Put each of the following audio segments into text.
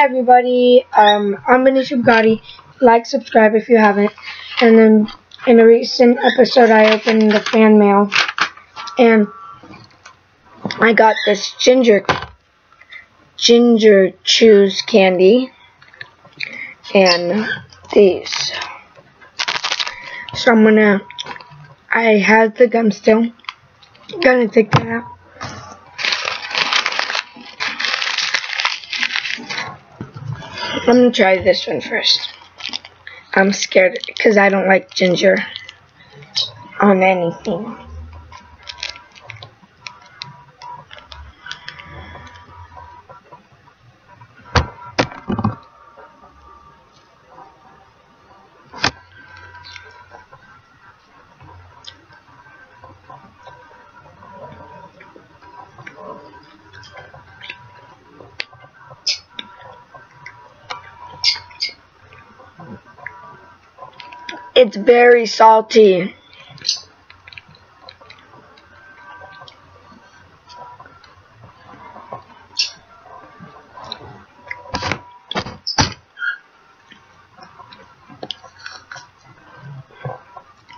everybody, um, I'm Manish Bugatti. Like, subscribe if you haven't. And then in a recent episode, I opened the fan mail, and I got this ginger ginger chews candy and these. So I'm gonna. I have the gum still. Gonna take that out. I'm gonna try this one first. I'm scared because I don't like ginger on anything. It's very salty.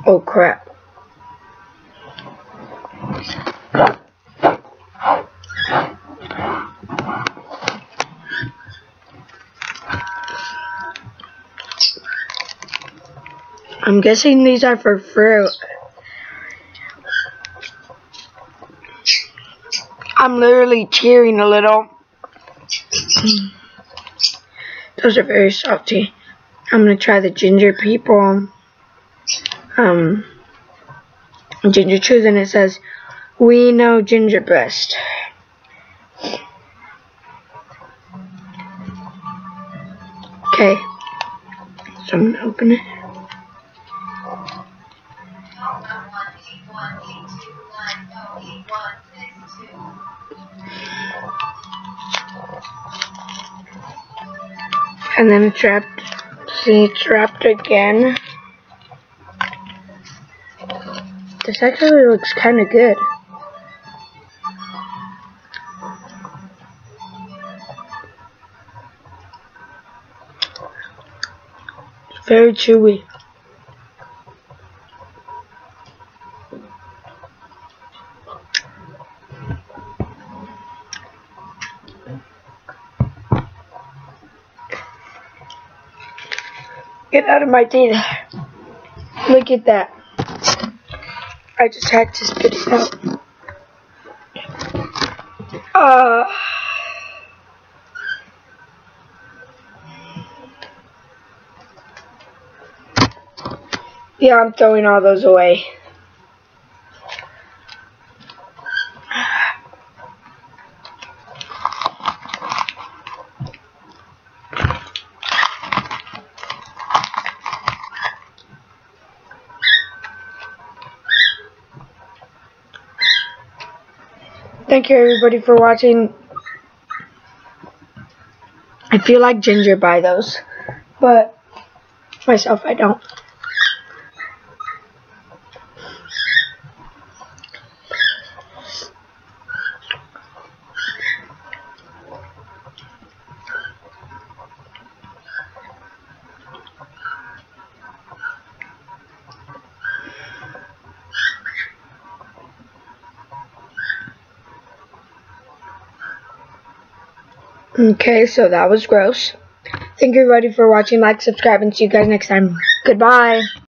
Oh crap. I'm guessing these are for fruit. I'm literally cheering a little. Those are very salty. I'm gonna try the ginger people. Um, ginger chews, and it says, "We know ginger best." Okay, so I'm gonna open it. And then it's wrapped. See, it's wrapped again. This actually looks kind of good. Very chewy. Get out of my data. Look at that. I just had to spit it out. Uh, yeah, I'm throwing all those away. Thank you everybody for watching. I feel like ginger by those, but myself I don't. Okay, so that was gross. Thank you everybody for watching, like, subscribe, and see you guys next time. Goodbye.